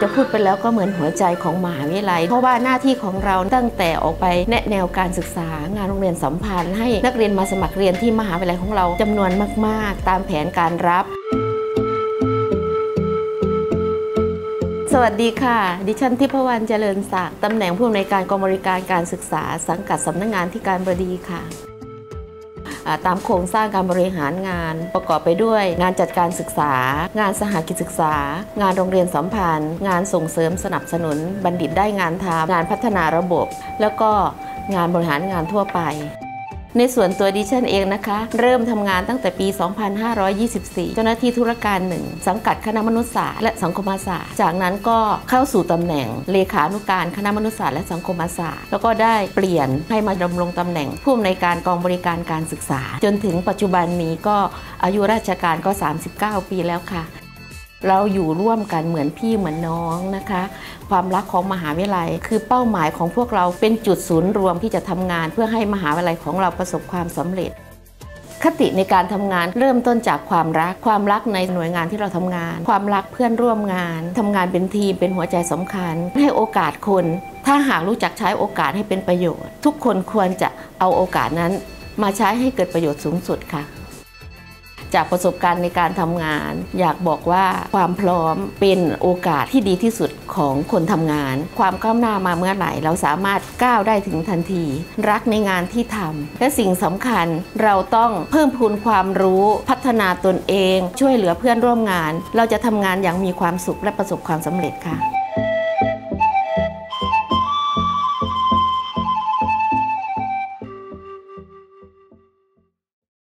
จะพูดไปแล้วก็เหมือนหัวใจของมหาวิทยาลัย เพราะว่าหน้าที่ของเราตั้งแต่ออกไปแนะแนวการศึกษางานโรงเรียนสัมพันธ์ ให้นักเรียนมาสมัครเรียนที่มหาวิทยาลัยของเราจำนวนมาก ๆ ตามแผนการรับสวัสดีค่ะ ดิฉันทิพวรรณเจริญศักดิ์ตำแหน่งผู้อำนวยการกองบริการการศึกษา สังกัดสำนักงงานที่การบดีค่ะ ตามโครงสร้างการบริหารงาน ประกอบไปด้วย งานจัดการศึกษา งานสหกิจศึกษา งานโรงเรียนสัมพันธ์ งานส่งเสริมสนับสนุน บัณฑิตได้งานทำงานพัฒนาระบบ แล้วก็งานบริหารงานทั่วไป ในส่วนตัวดิฉันเองนะคะ เริ่มทำงานตั้งแต่ปี 2524 เจ้าหน้าที่ธุรการหนึ่งสังกัดคณะมนุษยศาสตร์และสังคมศาสตร์ จากนั้นก็เข้าสู่ตำแหน่งเลขานุการคณะมนุษยศาสตร์และสังคมศาสตร์ แล้วก็ได้เปลี่ยนให้มาดำรงตำแหน่งผู้อำนวยการกองบริการการศึกษา จนถึงปัจจุบันนี้ก็อายุราชการก็ 39 ปีแล้วค่ะ เราอยู่ร่วมกันเหมือนพี่เหมือนน้องนะคะ ความรักของมหาวิทยาลัย คือเป้าหมายของพวกเราเป็นจุดศูนย์รวมที่จะทำงาน เพื่อให้มหาวิทยาลัยของเราประสบความสำเร็จคติในการทำงานเริ่มต้นจากความรัก ความรักในหน่วยงานที่เราทำงาน ความรักเพื่อนร่วมงานทำงานเป็นทีมเป็นหัวใจสำคัญ ให้โอกาสคน ถ้าหากรู้จักใช้โอกาสให้เป็นประโยชน์ ทุกคนควรจะเอาโอกาสนั้น มาใช้ให้เกิดประโยชน์สูงสุดค่ะ จากประสบการณ์ในการทำงาน อยากบอกว่าความพร้อมเป็นโอกาสที่ดีที่สุดของคนทำงาน ความก้าวหน้ามาเมื่อไหร่ เราสามารถก้าวได้ถึงทันที รักในงานที่ทำและสิ่งสำคัญเราต้องเพิ่มพูนความรู้พัฒนาตนเอง ช่วยเหลือเพื่อนร่วมงาน เราจะทำงานอย่างมีความสุขและประสบความสำเร็จค่ะ